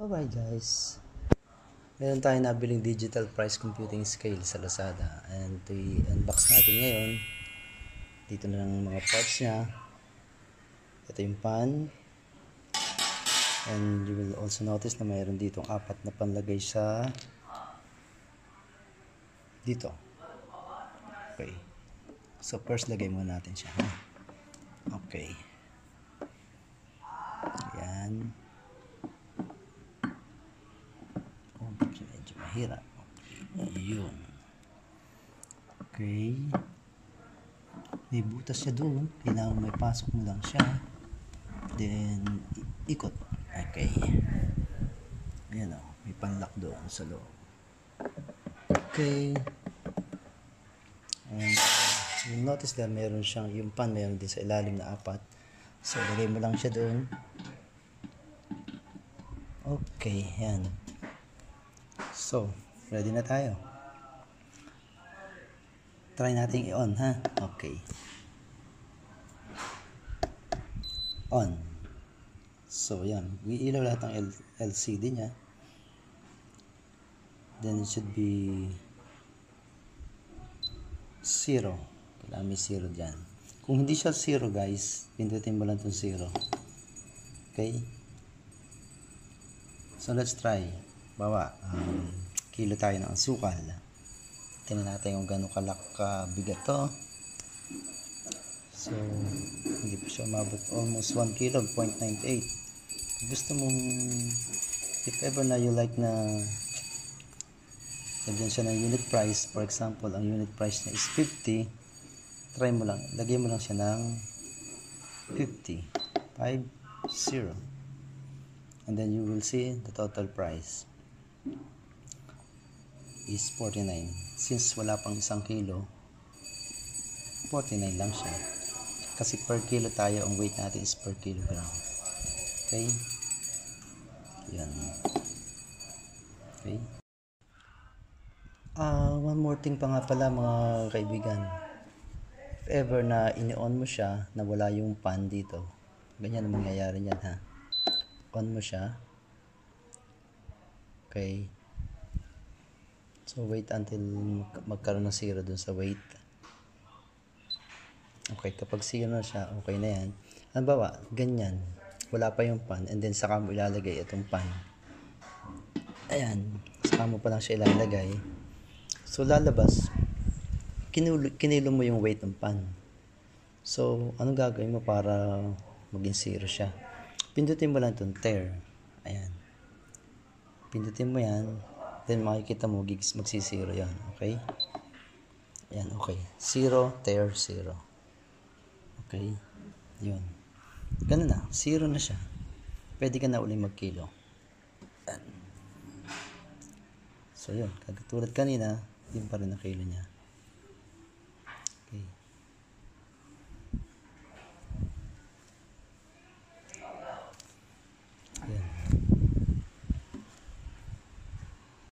Alright guys, meron tayong nabiling digital price computing scale sa Lazada. And i-unbox natin ngayon dito na lang mga parts niya. Ito yung pan. And you will also notice na mayroon ditong apat na panlagay sa dito. Okay. So first lagay muna natin siya okay. Yan Okay, medyo mahirap. Yun. Okay. May butas siya doon. Kailangan may pasok mo lang siya. Then, ikot. Okay. Ayan o. May panlock doon sa loob. Okay. And, you'll notice that meron siyang, yung pan meron din sa ilalim na apat. So, lagay mo lang siya doon. Okay, yan. So, ready na tayo. Try nating i-on, ha? Okay. On. So, yan. Iilaw lahat ng L- LCD niya. Then, it should be zero. Kailangan may zero dyan. Kung hindi siya zero, guys, pindutin mo lang itong zero. Okay? So, let's try. Bawa, um, kilo tayo ng asukal. Tingnan natin kung gano'ng kalak kabigat to. So, hindi pa siya umabot. Almost 1 kilo, 0.98. Kung gusto mong, if ever na you like na lagyan siya ng unit price, for example, ang unit price niya is 50, try mo lang, lagyan mo lang siya ng 50. 5, 0. And then you will see the total price is 49. Since wala pang isang kilo, 49 lang siya. Kasi per kilo tayo, ang weight natin is per kilogram. Okay? Yan. Okay? Ah, one more thing pa nga pala mga kaibigan. If ever na ini-on mo siya, na wala yung pan dito, ganyan ang mangyayari niyan ha. On mo siya. Okay. So, wait until mag- magkaroon ng zero dun sa weight. Okay, kapag zero na siya, okay na yan. Halimbawa, ganyan. Wala pa yung pan, and then saka mo ilalagay itong pan. Ayan, saka mo pa lang siya ilalagay. So, lalabas, kinulo, kinilo mo yung weight ng pan. So, anong gagawin mo para maging zero siya? Pindutin mo lang itong tear. Ayan. Pindutin mo yan. Then makikita mo gigs magsisiro yan. Okay? Yan, okay. Zero, tear, zero. Okay? Yun. Ganun na. Zero na siya. Pwede ka na uling magkilo. Yan. So, yun. Katulad kanina, yun pa rin ang kilo niya.